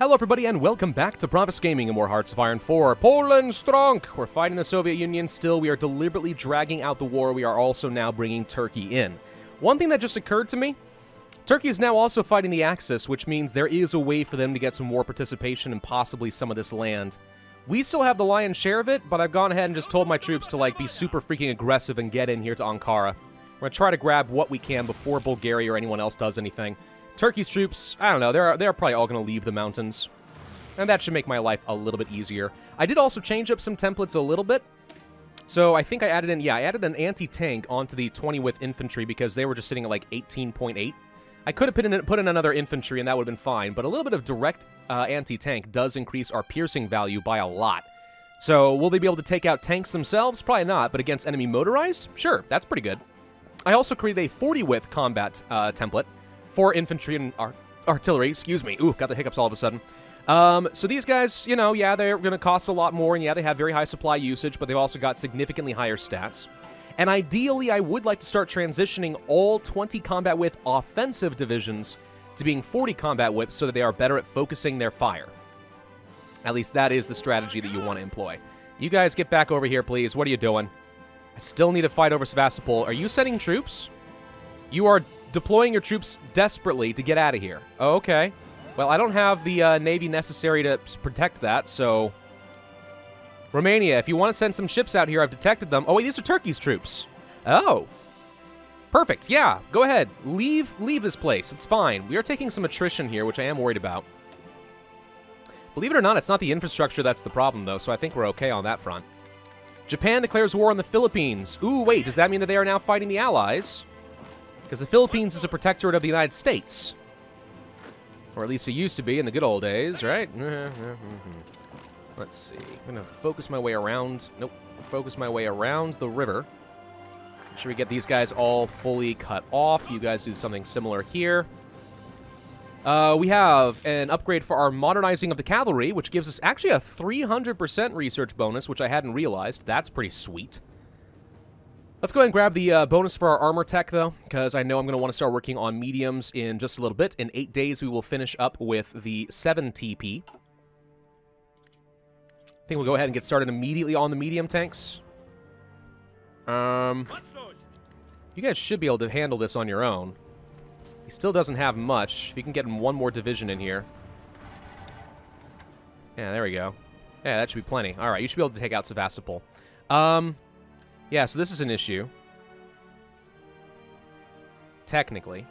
Hello, everybody, and welcome back to Pravus Gaming and more Hearts of Iron 4. Poland stronk! We're fighting the Soviet Union still. We are deliberately dragging out the war. We are also now bringing Turkey in. One thing that just occurred to me Turkey is now also fighting the Axis, which means there is a way for them to get some more participation and possibly some of this land. We still have the lion's share of it, but I've gone ahead and just told my troops to, like, be super freaking aggressive and get in here to Ankara. We're gonna try to grab what we can before Bulgaria or anyone else does anything. Turkey's troops, I don't know, they're, they're probably all going to leave the mountains. And that should make my life a little bit easier. I did also change up some templates a little bit. So I think I added in, yeah, I added an anti-tank onto the 20 width infantry because they were just sitting at like 18.8. I could have put in, put in another infantry and that would have been fine, but a little bit of direct uh, anti-tank does increase our piercing value by a lot. So will they be able to take out tanks themselves? Probably not, but against enemy motorized? Sure, that's pretty good. I also created a 40 width combat uh, template for infantry and ar artillery. Excuse me. Ooh, got the hiccups all of a sudden. Um, so these guys, you know, yeah, they're going to cost a lot more, and yeah, they have very high supply usage, but they've also got significantly higher stats. And ideally, I would like to start transitioning all 20 combat width offensive divisions to being 40 combat width so that they are better at focusing their fire. At least that is the strategy that you want to employ. You guys get back over here, please. What are you doing? I still need to fight over Sevastopol. Are you sending troops? You are deploying your troops desperately to get out of here. Oh, okay. Well, I don't have the uh, navy necessary to protect that, so... Romania, if you want to send some ships out here, I've detected them. Oh, wait, these are Turkey's troops. Oh. Perfect, yeah. Go ahead. Leave, leave this place. It's fine. We are taking some attrition here, which I am worried about. Believe it or not, it's not the infrastructure that's the problem, though, so I think we're okay on that front. Japan declares war on the Philippines. Ooh, wait, does that mean that they are now fighting the Allies? Because the Philippines is a protectorate of the United States. Or at least it used to be in the good old days, right? Let's see. I'm going to focus my way around. Nope. Focus my way around the river. Should we get these guys all fully cut off? You guys do something similar here. Uh, we have an upgrade for our modernizing of the cavalry, which gives us actually a 300% research bonus, which I hadn't realized. That's pretty sweet. Let's go ahead and grab the uh, bonus for our armor tech, though, because I know I'm going to want to start working on mediums in just a little bit. In eight days, we will finish up with the 7 TP. I think we'll go ahead and get started immediately on the medium tanks. Um, you guys should be able to handle this on your own. He still doesn't have much. If you can get him one more division in here. Yeah, there we go. Yeah, that should be plenty. All right, you should be able to take out Sevastopol. Um, yeah, so this is an issue. Technically.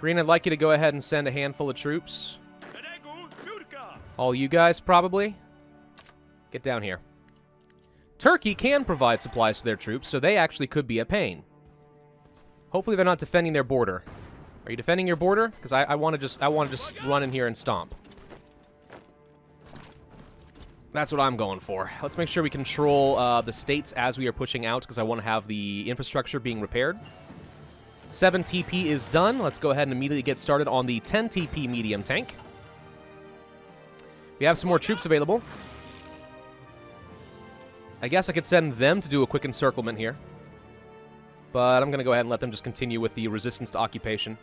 Green, I'd like you to go ahead and send a handful of troops. All you guys, probably. Get down here. Turkey can provide supplies for their troops, so they actually could be a pain. Hopefully they're not defending their border. Are you defending your border? Because I, I want to just I want to just run in here and stomp. That's what I'm going for. Let's make sure we control uh, the states as we are pushing out, because I want to have the infrastructure being repaired. 7 TP is done. Let's go ahead and immediately get started on the 10 TP medium tank. We have some more troops available. I guess I could send them to do a quick encirclement here. But I'm going to go ahead and let them just continue with the resistance to occupation.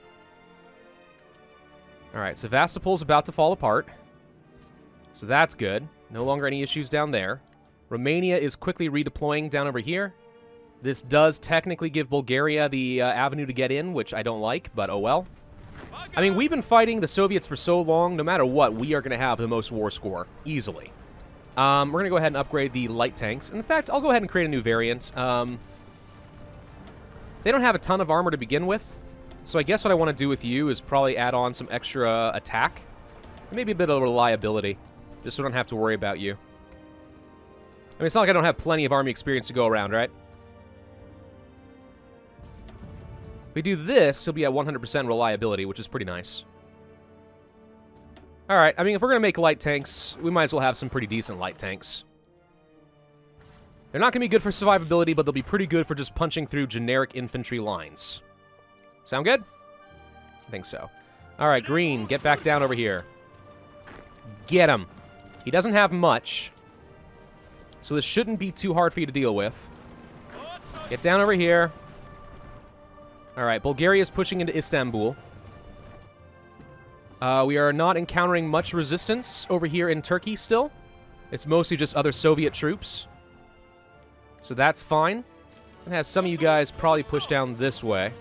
Alright, Sevastopol's about to fall apart. So that's good. No longer any issues down there. Romania is quickly redeploying down over here. This does technically give Bulgaria the uh, avenue to get in, which I don't like, but oh well. I mean, we've been fighting the Soviets for so long, no matter what, we are going to have the most war score, easily. Um, we're going to go ahead and upgrade the light tanks. In fact, I'll go ahead and create a new variant. Um, they don't have a ton of armor to begin with, so I guess what I want to do with you is probably add on some extra attack. Maybe a bit of reliability, just so I don't have to worry about you. I mean, it's not like I don't have plenty of army experience to go around, right? If we do this, he'll be at 100% reliability, which is pretty nice. Alright, I mean, if we're going to make light tanks, we might as well have some pretty decent light tanks. They're not going to be good for survivability, but they'll be pretty good for just punching through generic infantry lines. Sound good? I think so. Alright, Green, get back down over here. Get him. He doesn't have much, so this shouldn't be too hard for you to deal with. Get down over here. Alright, Bulgaria is pushing into Istanbul. Uh, we are not encountering much resistance over here in Turkey still. It's mostly just other Soviet troops. So that's fine. And have some of you guys probably push down this way.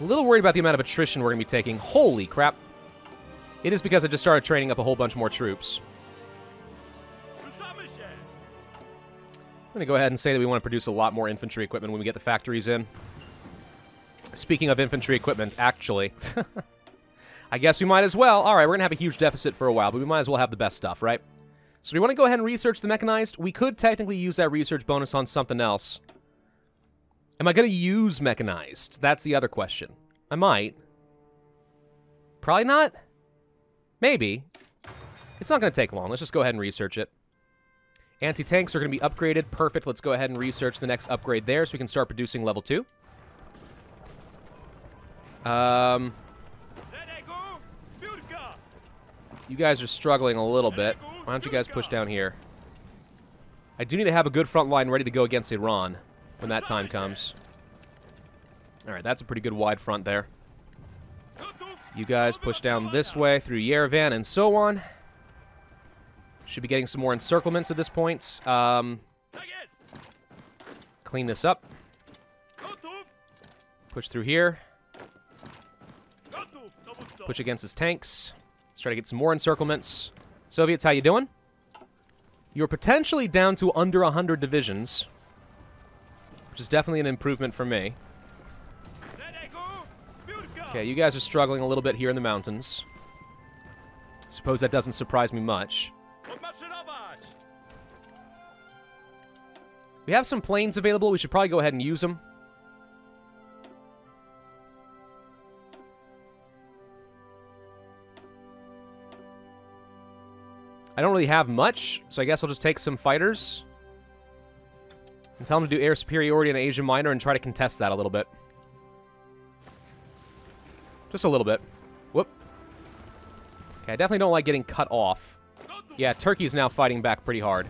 A little worried about the amount of attrition we're going to be taking. Holy crap. It is because I just started training up a whole bunch more troops. I'm going to go ahead and say that we want to produce a lot more infantry equipment when we get the factories in. Speaking of infantry equipment, actually. I guess we might as well. All right, we're going to have a huge deficit for a while, but we might as well have the best stuff, right? So we want to go ahead and research the mechanized. We could technically use that research bonus on something else. Am I going to use mechanized? That's the other question. I might. Probably not. Maybe. It's not going to take long. Let's just go ahead and research it. Anti-tanks are going to be upgraded. Perfect. Let's go ahead and research the next upgrade there so we can start producing level 2. Um, you guys are struggling a little bit. Why don't you guys push down here? I do need to have a good front line ready to go against Iran when that time comes. Alright, that's a pretty good wide front there. You guys push down this way through Yerevan and so on. Should be getting some more encirclements at this point. Um, clean this up. Push through here. Push against his tanks. Let's try to get some more encirclements. Soviets, how you doing? You're potentially down to under 100 divisions, which is definitely an improvement for me. Okay, you guys are struggling a little bit here in the mountains. Suppose that doesn't surprise me much. We have some planes available. We should probably go ahead and use them. I don't really have much, so I guess I'll just take some fighters. And tell them to do air superiority in Asia Minor and try to contest that a little bit. Just a little bit. Whoop. Okay, I definitely don't like getting cut off. Yeah, Turkey's now fighting back pretty hard.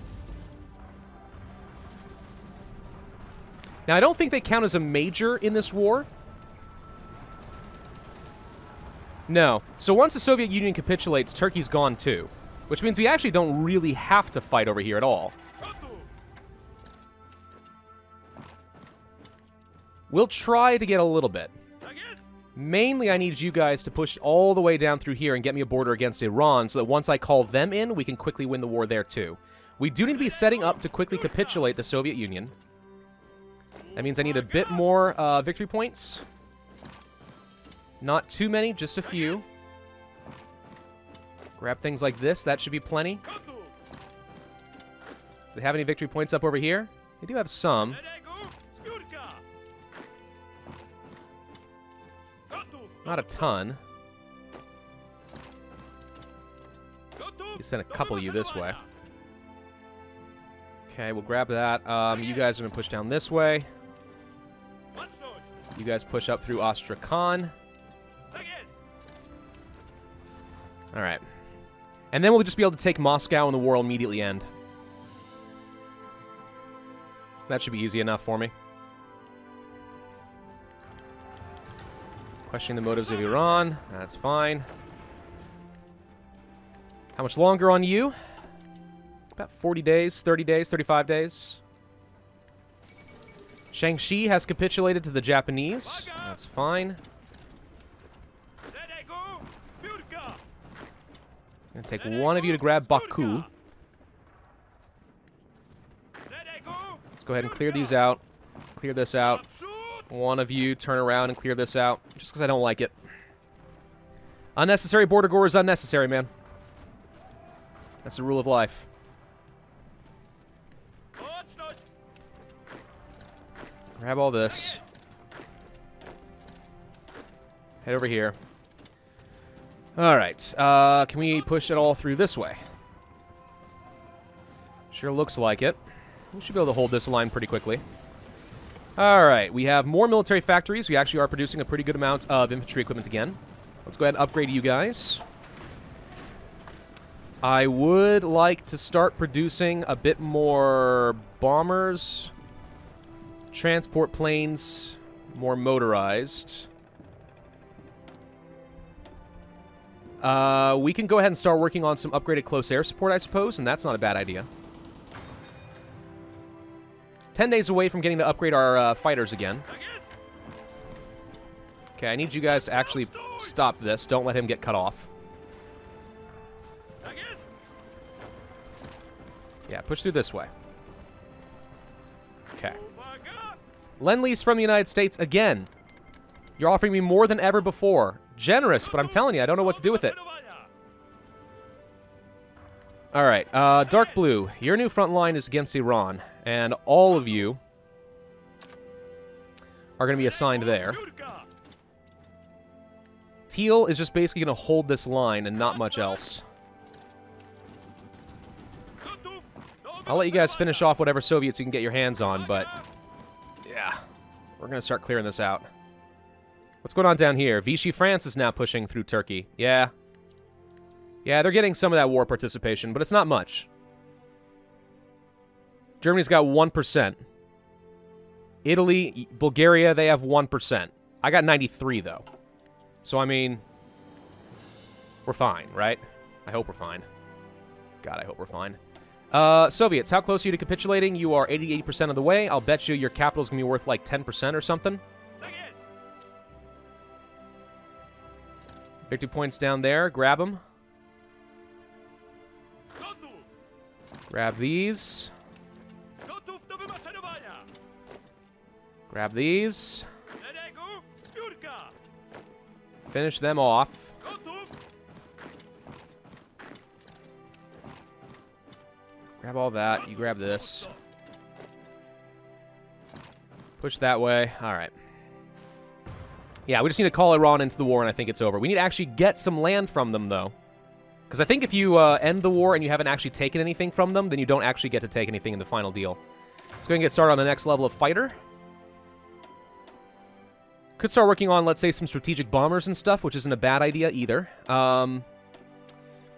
Now, I don't think they count as a major in this war. No. So once the Soviet Union capitulates, Turkey's gone too. Which means we actually don't really have to fight over here at all. We'll try to get a little bit. Mainly, I need you guys to push all the way down through here and get me a border against Iran so that once I call them in, we can quickly win the war there too. We do need to be setting up to quickly capitulate the Soviet Union. That means I need a bit more uh, victory points. Not too many, just a few. Grab things like this. That should be plenty. Do they have any victory points up over here? They do have some. Not a ton. We sent a couple of you this way. Okay, we'll grab that. Um, you guys are going to push down this way. You guys push up through Astrakhan. Alright. And then we'll just be able to take Moscow and the war will immediately end. That should be easy enough for me. Questioning the motives of Iran. That's fine. How much longer on you? About 40 days, 30 days, 35 days. Shanxi has capitulated to the Japanese. That's fine. Gonna take one of you to grab Baku. Let's go ahead and clear these out. Clear this out. One of you turn around and clear this out, just because I don't like it. Unnecessary border gore is unnecessary, man. That's the rule of life. Grab all this. Head over here. Alright, uh, can we push it all through this way? Sure looks like it. We should be able to hold this line pretty quickly. Alright, we have more military factories. We actually are producing a pretty good amount of infantry equipment again. Let's go ahead and upgrade you guys. I would like to start producing a bit more bombers, transport planes, more motorized. Uh, we can go ahead and start working on some upgraded close air support, I suppose, and that's not a bad idea. Ten days away from getting to upgrade our uh, fighters again. Okay, I need you guys to actually stop this. Don't let him get cut off. Yeah, push through this way. Okay. Lend-Lease from the United States again. You're offering me more than ever before. Generous, but I'm telling you, I don't know what to do with it. All right, uh, Dark Blue, your new front line is against Iran, and all of you are going to be assigned there. Teal is just basically going to hold this line and not much else. I'll let you guys finish off whatever Soviets you can get your hands on, but yeah, we're going to start clearing this out. What's going on down here? Vichy France is now pushing through Turkey. Yeah. Yeah, they're getting some of that war participation, but it's not much. Germany's got 1%. Italy, Bulgaria, they have 1%. I got 93, though. So, I mean, we're fine, right? I hope we're fine. God, I hope we're fine. Uh, Soviets, how close are you to capitulating? You are 88% of the way. I'll bet you your capital's going to be worth like 10% or something. Victory points down there. Grab them. Grab these. Grab these. Finish them off. Grab all that. You grab this. Push that way. All right. Yeah, we just need to call Iran into the war, and I think it's over. We need to actually get some land from them, though. Because I think if you uh, end the war and you haven't actually taken anything from them, then you don't actually get to take anything in the final deal. Let's go and get started on the next level of fighter. Could start working on, let's say, some strategic bombers and stuff, which isn't a bad idea either. Um,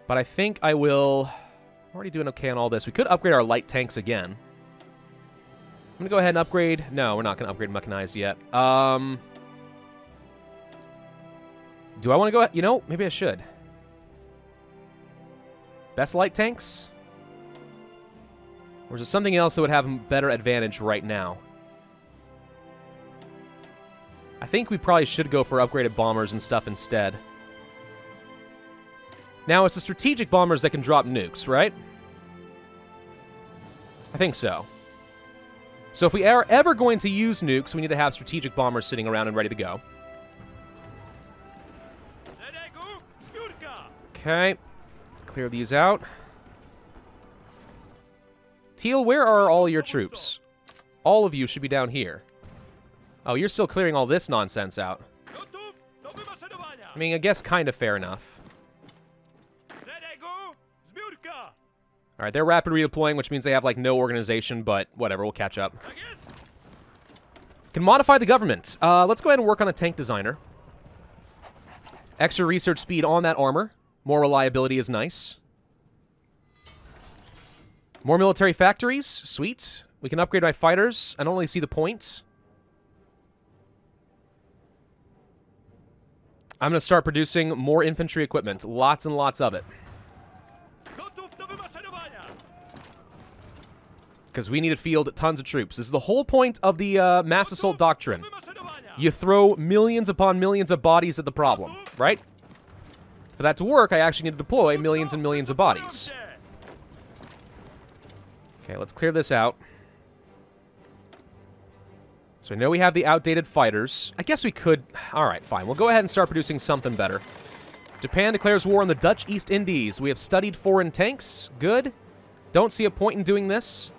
but I think I will... I'm already doing okay on all this. We could upgrade our light tanks again. I'm going to go ahead and upgrade... No, we're not going to upgrade mechanized yet. Um... Do I want to go... You know, maybe I should. Best light tanks? Or is it something else that would have a better advantage right now? I think we probably should go for upgraded bombers and stuff instead. Now, it's the strategic bombers that can drop nukes, right? I think so. So if we are ever going to use nukes, we need to have strategic bombers sitting around and ready to go. Okay. Clear these out. Teal, where are all your troops? All of you should be down here. Oh, you're still clearing all this nonsense out. I mean, I guess kind of fair enough. Alright, they're rapid redeploying, which means they have, like, no organization, but whatever, we'll catch up. Can modify the government. Uh, let's go ahead and work on a tank designer. Extra research speed on that armor. More reliability is nice. More military factories. Sweet. We can upgrade my fighters. I don't really see the point. I'm going to start producing more infantry equipment. Lots and lots of it. Because we need to field tons of troops. This is the whole point of the uh, mass assault doctrine. You throw millions upon millions of bodies at the problem, right? For that to work, I actually need to deploy millions and millions of bodies. Okay, let's clear this out. So I know we have the outdated fighters. I guess we could... Alright, fine. We'll go ahead and start producing something better. Japan declares war on the Dutch East Indies. We have studied foreign tanks. Good. Don't see a point in doing this.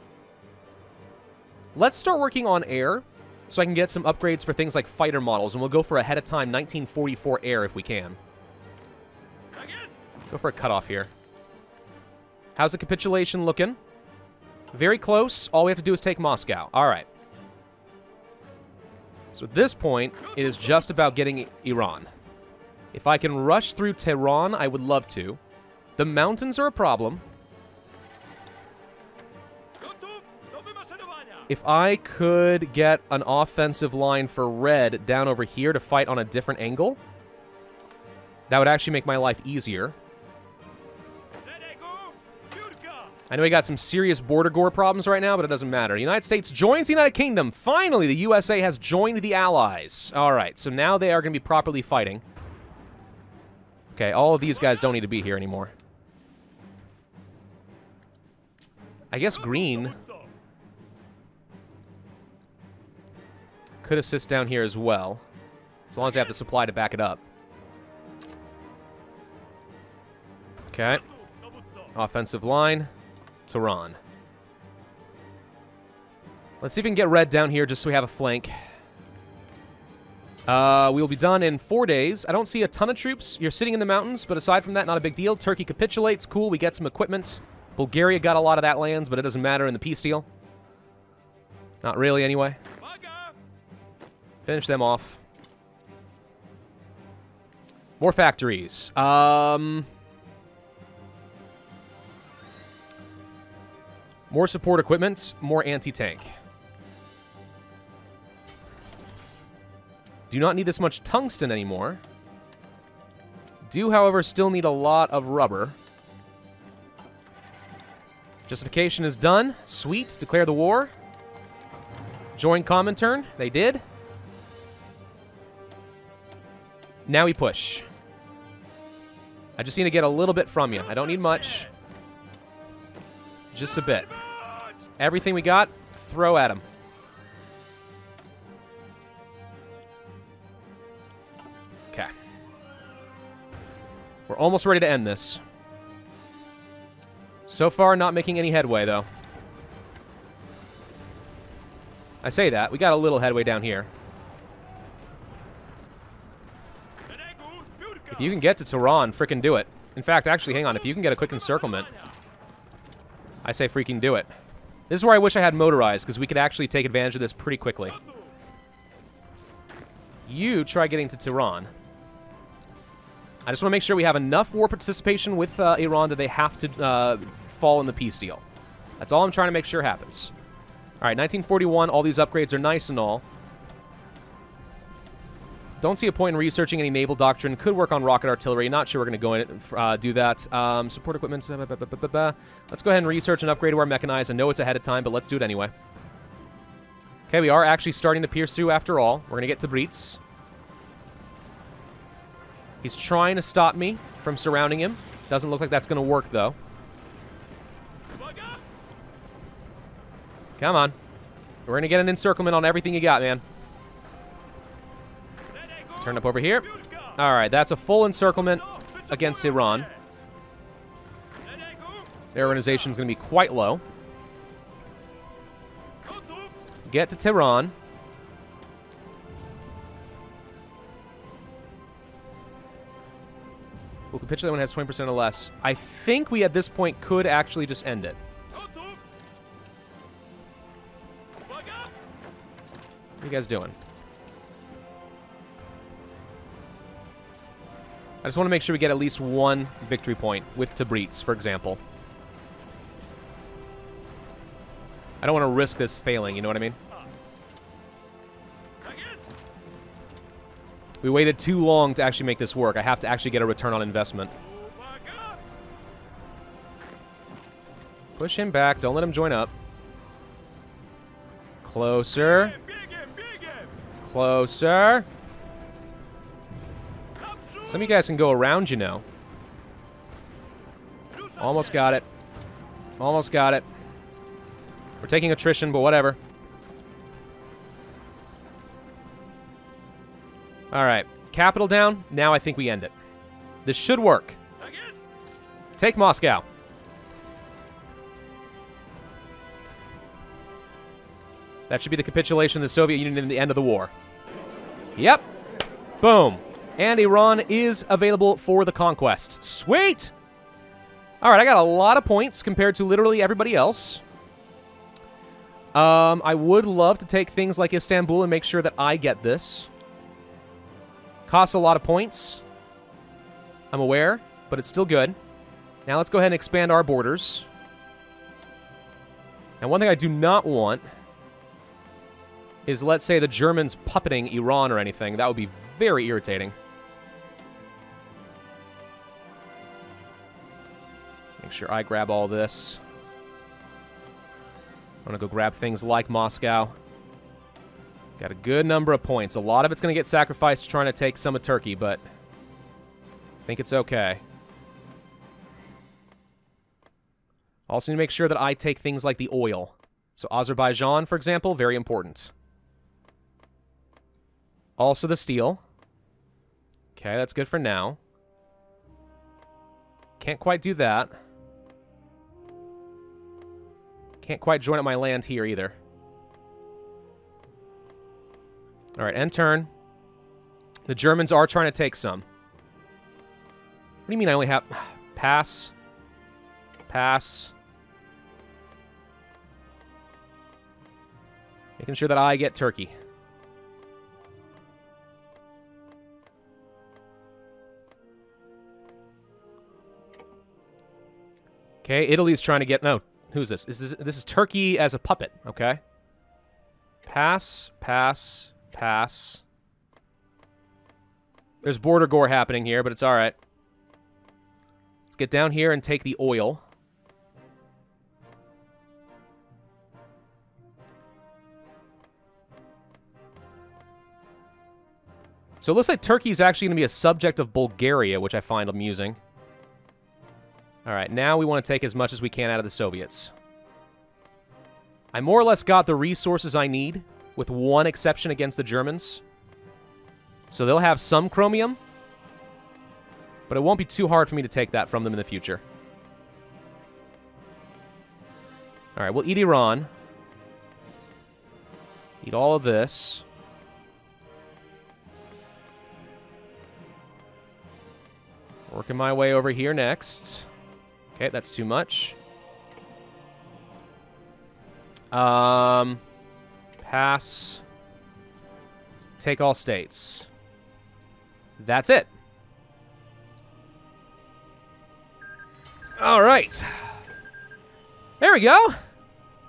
Let's start working on air so I can get some upgrades for things like fighter models, and we'll go for ahead of time 1944 air if we can. Go for a cutoff here. How's the capitulation looking? Very close. All we have to do is take Moscow. All right. So at this point, it is just about getting Iran. If I can rush through Tehran, I would love to. The mountains are a problem. If I could get an offensive line for red down over here to fight on a different angle, That would actually make my life easier. I know we got some serious border gore problems right now, but it doesn't matter. The United States joins the United Kingdom. Finally, the USA has joined the Allies. All right, so now they are going to be properly fighting. Okay, all of these guys don't need to be here anymore. I guess green could assist down here as well. As long as they have the supply to back it up. Okay. Offensive line. Tehran. Let's see if we can get red down here just so we have a flank. Uh, we will be done in four days. I don't see a ton of troops. You're sitting in the mountains, but aside from that, not a big deal. Turkey capitulates. Cool, we get some equipment. Bulgaria got a lot of that lands, but it doesn't matter in the peace deal. Not really, anyway. Finish them off. More factories. Um... More support equipment, more anti-tank. Do not need this much tungsten anymore. Do, however, still need a lot of rubber. Justification is done. Sweet. Declare the war. Join Comintern. They did. Now we push. I just need to get a little bit from you. I don't need much. Just a bit. Everything we got, throw at him. Okay. We're almost ready to end this. So far, not making any headway, though. I say that. We got a little headway down here. If you can get to Tehran, frickin' do it. In fact, actually, hang on. If you can get a quick encirclement... I say freaking do it. This is where I wish I had motorized, because we could actually take advantage of this pretty quickly. You try getting to Tehran. I just want to make sure we have enough war participation with uh, Iran that they have to uh, fall in the peace deal. That's all I'm trying to make sure happens. All right, 1941, all these upgrades are nice and all. Don't see a point in researching any naval doctrine. Could work on rocket artillery. Not sure we're going to go in and uh, do that. Um, support equipment. Let's go ahead and research and upgrade to our mechanized. I know it's ahead of time, but let's do it anyway. Okay, we are actually starting to pierce through after all. We're going to get to Tabriz. He's trying to stop me from surrounding him. Doesn't look like that's going to work, though. Come on. We're going to get an encirclement on everything you got, man. Turn up over here. All right, that's a full encirclement against Iran. Their organization is going to be quite low. Get to Tehran. We'll capitulate when it has 20% or less. I think we, at this point, could actually just end it. What are you guys doing? I just want to make sure we get at least one victory point with Tabriz, for example. I don't want to risk this failing, you know what I mean? We waited too long to actually make this work. I have to actually get a return on investment. Push him back. Don't let him join up. Closer. Closer. Some of you guys can go around, you know. Almost got it. Almost got it. We're taking attrition, but whatever. Alright. Capital down. Now I think we end it. This should work. Take Moscow. That should be the capitulation of the Soviet Union in the end of the war. Yep. Boom. And Iran is available for the conquest. Sweet! All right, I got a lot of points compared to literally everybody else. Um, I would love to take things like Istanbul and make sure that I get this. Costs a lot of points. I'm aware, but it's still good. Now let's go ahead and expand our borders. And one thing I do not want is, let's say, the Germans puppeting Iran or anything. That would be very irritating. Make sure I grab all this. I'm going to go grab things like Moscow. Got a good number of points. A lot of it's going to get sacrificed trying to take some of Turkey, but I think it's okay. Also need to make sure that I take things like the oil. So Azerbaijan, for example, very important. Also the steel. Okay, that's good for now. Can't quite do that. Can't quite join up my land here either. Alright, end turn. The Germans are trying to take some. What do you mean I only have... Pass. Pass. Making sure that I get Turkey. Okay, Italy's trying to get... No, who's this? Is this, this is Turkey as a puppet, okay? Pass, pass, pass. There's border gore happening here, but it's alright. Let's get down here and take the oil. So it looks like Turkey is actually going to be a subject of Bulgaria, which I find amusing. All right, now we want to take as much as we can out of the Soviets. I more or less got the resources I need, with one exception against the Germans. So they'll have some chromium, but it won't be too hard for me to take that from them in the future. All right, we'll eat Iran. Eat all of this. Working my way over here next. Okay, that's too much. Um, pass. Take all states. That's it. All right. There we go.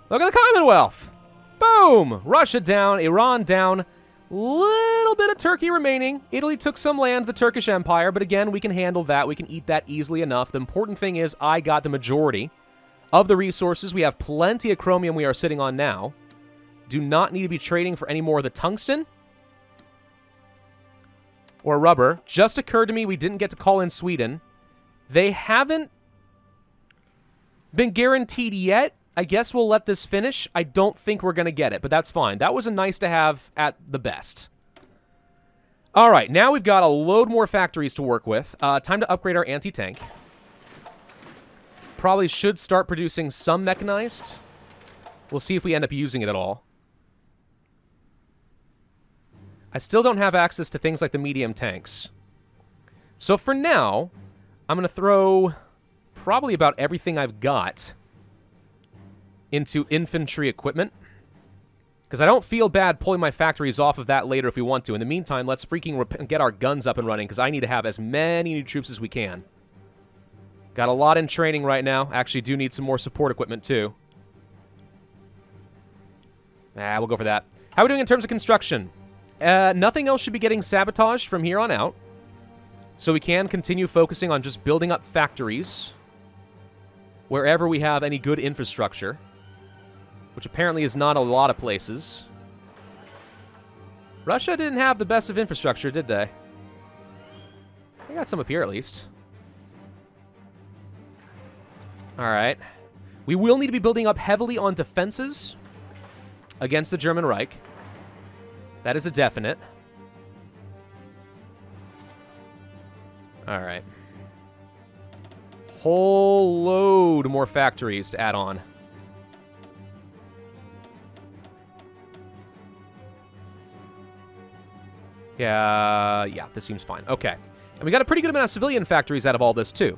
Look at the Commonwealth. Boom. Russia down. Iran down. Little bit of Turkey remaining. Italy took some land, the Turkish Empire, but again, we can handle that. We can eat that easily enough. The important thing is I got the majority of the resources. We have plenty of chromium we are sitting on now. Do not need to be trading for any more of the tungsten or rubber. Just occurred to me we didn't get to call in Sweden. They haven't been guaranteed yet, I guess we'll let this finish. I don't think we're going to get it, but that's fine. That was a nice to have at the best. All right, now we've got a load more factories to work with. Uh, time to upgrade our anti-tank. Probably should start producing some mechanized. We'll see if we end up using it at all. I still don't have access to things like the medium tanks. So for now, I'm going to throw probably about everything I've got into infantry equipment. Because I don't feel bad pulling my factories off of that later if we want to. In the meantime, let's freaking get our guns up and running because I need to have as many new troops as we can. Got a lot in training right now. Actually do need some more support equipment too. Ah, we'll go for that. How are we doing in terms of construction? Uh, nothing else should be getting sabotaged from here on out. So we can continue focusing on just building up factories wherever we have any good infrastructure which apparently is not a lot of places. Russia didn't have the best of infrastructure, did they? They got some up here, at least. Alright. We will need to be building up heavily on defenses against the German Reich. That is a definite. Alright. Whole load more factories to add on. Yeah, yeah, this seems fine. Okay. And we got a pretty good amount of civilian factories out of all this, too.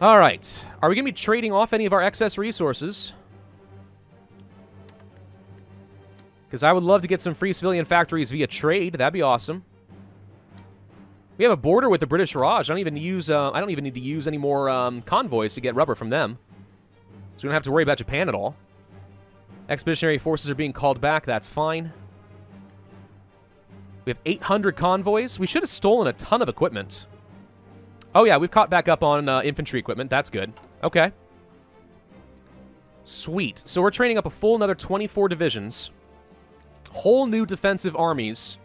All right. Are we going to be trading off any of our excess resources? Because I would love to get some free civilian factories via trade. That'd be awesome. We have a border with the British Raj. I don't even use. Uh, I don't even need to use any more um, convoys to get rubber from them. So we don't have to worry about Japan at all. Expeditionary forces are being called back. That's fine. We have 800 convoys. We should have stolen a ton of equipment. Oh, yeah, we've caught back up on uh, infantry equipment. That's good. Okay. Sweet. So we're training up a full another 24 divisions. Whole new defensive armies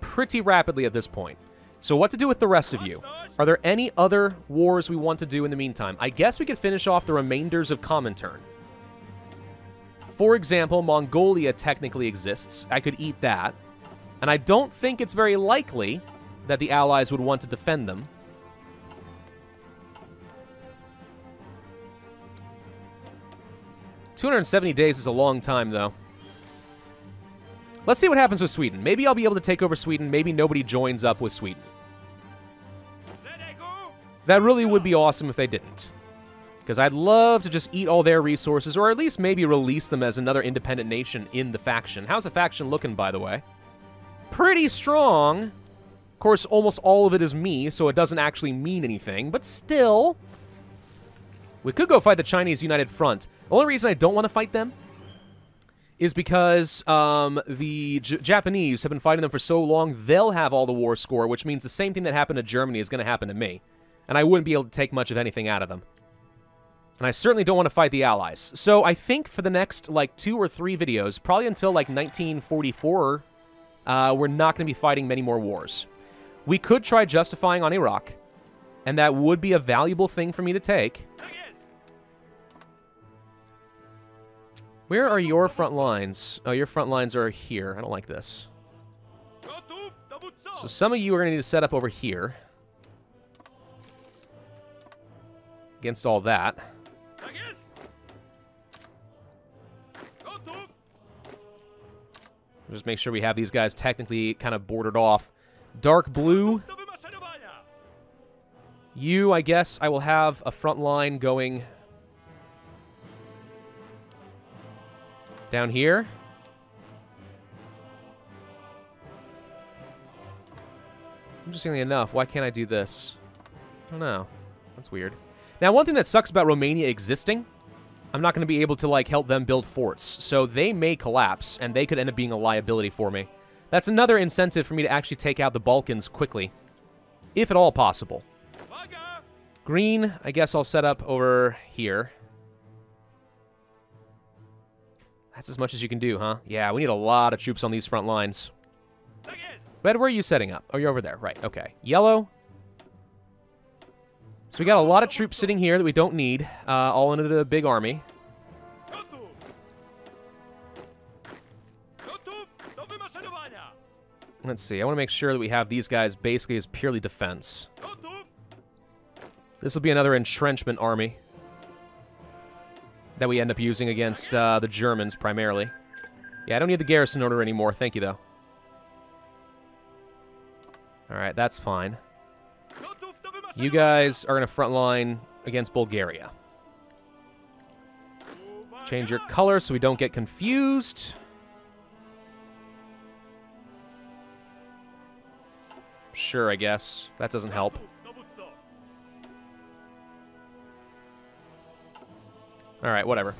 pretty rapidly at this point. So what to do with the rest of you? Are there any other wars we want to do in the meantime? I guess we could finish off the remainders of Comintern. For example, Mongolia technically exists. I could eat that. And I don't think it's very likely that the Allies would want to defend them. Two hundred and seventy days is a long time, though. Let's see what happens with Sweden. Maybe I'll be able to take over Sweden. Maybe nobody joins up with Sweden. That really would be awesome if they didn't. Because I'd love to just eat all their resources, or at least maybe release them as another independent nation in the faction. How's the faction looking, by the way? Pretty strong. Of course, almost all of it is me, so it doesn't actually mean anything, but still... We could go fight the Chinese United Front. The only reason I don't want to fight them is because um, the J Japanese have been fighting them for so long, they'll have all the war score, which means the same thing that happened to Germany is going to happen to me. And I wouldn't be able to take much of anything out of them. And I certainly don't want to fight the Allies. So I think for the next, like, two or three videos, probably until, like, 1944, uh, we're not going to be fighting many more wars. We could try justifying on Iraq, and that would be a valuable thing for me to take. Where are your front lines? Oh, your front lines are here. I don't like this. So some of you are going to need to set up over here. Against all that. Just make sure we have these guys technically kind of bordered off. Dark blue. You, I guess, I will have a front line going Down here. Interestingly enough, why can't I do this? I don't know. That's weird. Now, one thing that sucks about Romania existing, I'm not going to be able to, like, help them build forts. So they may collapse, and they could end up being a liability for me. That's another incentive for me to actually take out the Balkans quickly. If at all possible. Green, I guess I'll set up over here. That's as much as you can do, huh? Yeah, we need a lot of troops on these front lines. Red, where are you setting up? Oh, you're over there. Right, okay. Yellow. So we got a lot of troops sitting here that we don't need, uh, all into the big army. Let's see. I want to make sure that we have these guys basically as purely defense. This will be another entrenchment army that we end up using against uh, the Germans primarily. Yeah, I don't need the garrison order anymore. Thank you, though. Alright, that's fine. You guys are in a front line against Bulgaria. Change your color so we don't get confused. Sure, I guess. That doesn't help. Alright, whatever.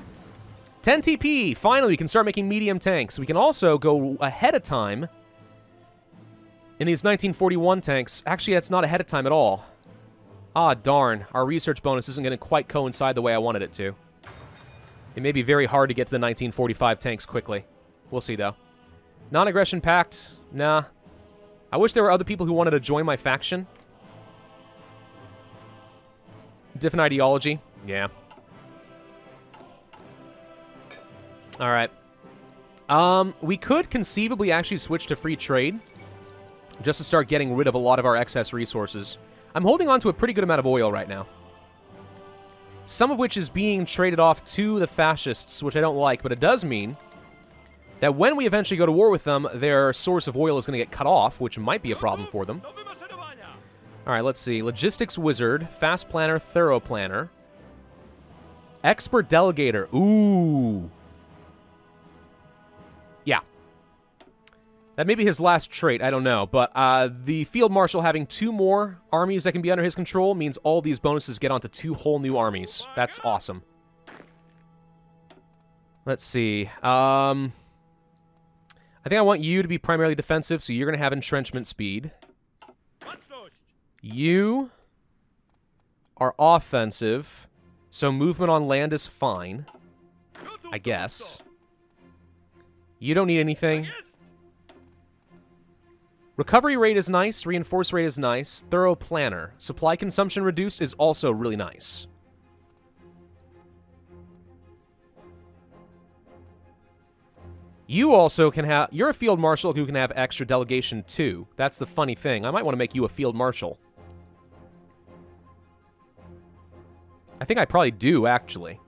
10 TP! Finally, we can start making medium tanks. We can also go ahead of time in these 1941 tanks. Actually, that's not ahead of time at all. Ah, darn. Our research bonus isn't going to quite coincide the way I wanted it to. It may be very hard to get to the 1945 tanks quickly. We'll see, though. Non-aggression pact? Nah. I wish there were other people who wanted to join my faction. Different ideology? Yeah. All right. Um, we could conceivably actually switch to free trade just to start getting rid of a lot of our excess resources. I'm holding on to a pretty good amount of oil right now. Some of which is being traded off to the fascists, which I don't like, but it does mean that when we eventually go to war with them, their source of oil is going to get cut off, which might be a problem for them. All right, let's see. Logistics Wizard, Fast Planner, Thorough Planner. Expert Delegator. Ooh. That may be his last trait, I don't know. But uh, the Field Marshal having two more armies that can be under his control means all these bonuses get onto two whole new armies. That's awesome. Let's see. Um, I think I want you to be primarily defensive, so you're going to have entrenchment speed. You are offensive, so movement on land is fine, I guess. You don't need anything. Recovery rate is nice, reinforce rate is nice, thorough planner. Supply consumption reduced is also really nice. You also can have... You're a field marshal who can have extra delegation too. That's the funny thing. I might want to make you a field marshal. I think I probably do, actually.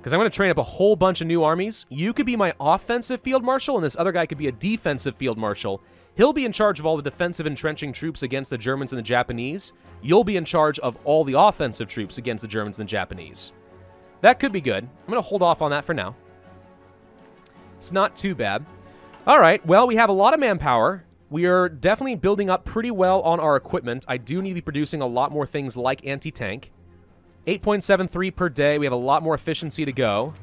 Because I'm going to train up a whole bunch of new armies. You could be my offensive field marshal, and this other guy could be a defensive field marshal. He'll be in charge of all the defensive entrenching troops against the Germans and the Japanese. You'll be in charge of all the offensive troops against the Germans and the Japanese. That could be good. I'm going to hold off on that for now. It's not too bad. All right, well, we have a lot of manpower. We are definitely building up pretty well on our equipment. I do need to be producing a lot more things like anti-tank. 8.73 per day. We have a lot more efficiency to go.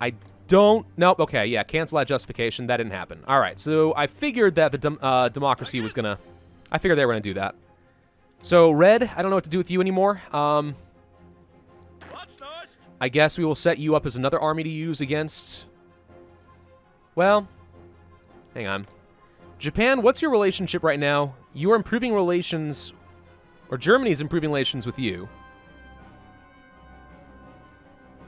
I don't... Nope, okay, yeah, cancel that justification. That didn't happen. All right, so I figured that the uh, democracy was going to... I figured they were going to do that. So, Red, I don't know what to do with you anymore. Um, I guess we will set you up as another army to use against well, hang on. Japan, what's your relationship right now? You are improving relations, or Germany's improving relations with you.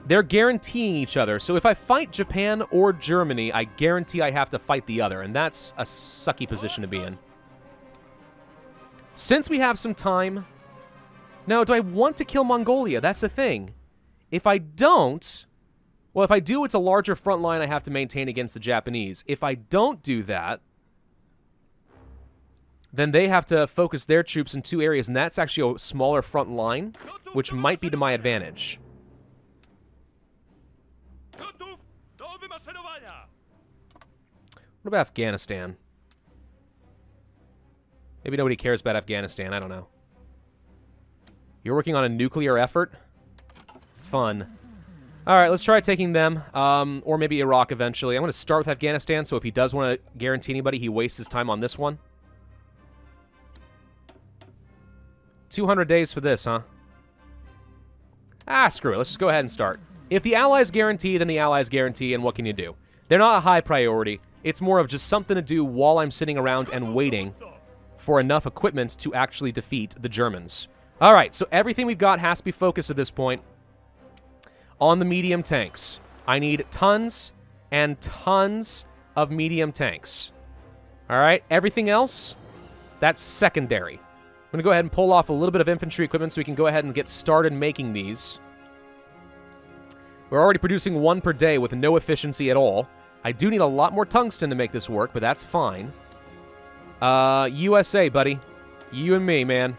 They're guaranteeing each other. So if I fight Japan or Germany, I guarantee I have to fight the other. And that's a sucky position to be in. Since we have some time... Now, do I want to kill Mongolia? That's the thing. If I don't, well, if I do, it's a larger front line I have to maintain against the Japanese. If I don't do that, then they have to focus their troops in two areas, and that's actually a smaller front line, which might be to my advantage. What about Afghanistan? Maybe nobody cares about Afghanistan. I don't know. You're working on a nuclear effort? Fun. All right, let's try taking them, um, or maybe Iraq eventually. I'm going to start with Afghanistan, so if he does want to guarantee anybody, he wastes his time on this one. 200 days for this, huh? Ah, screw it. Let's just go ahead and start. If the Allies guarantee, then the Allies guarantee, and what can you do? They're not a high priority. It's more of just something to do while I'm sitting around and waiting for enough equipment to actually defeat the Germans. All right, so everything we've got has to be focused at this point on the medium tanks. I need tons and tons of medium tanks. All right, everything else, that's secondary. I'm going to go ahead and pull off a little bit of infantry equipment so we can go ahead and get started making these. We're already producing one per day with no efficiency at all. I do need a lot more tungsten to make this work, but that's fine. Uh, USA, buddy. You and me, man.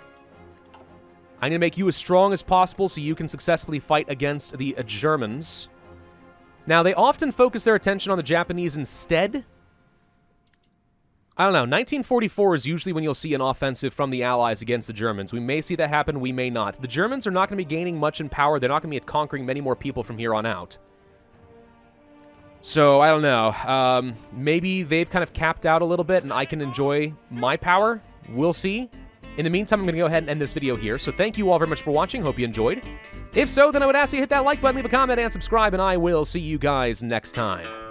I need to make you as strong as possible so you can successfully fight against the Germans. Now, they often focus their attention on the Japanese instead. I don't know. 1944 is usually when you'll see an offensive from the Allies against the Germans. We may see that happen, we may not. The Germans are not going to be gaining much in power. They're not going to be conquering many more people from here on out. So, I don't know. Um, maybe they've kind of capped out a little bit and I can enjoy my power. We'll see. In the meantime, I'm going to go ahead and end this video here. So thank you all very much for watching. Hope you enjoyed. If so, then I would ask you to hit that like button, leave a comment, and subscribe, and I will see you guys next time.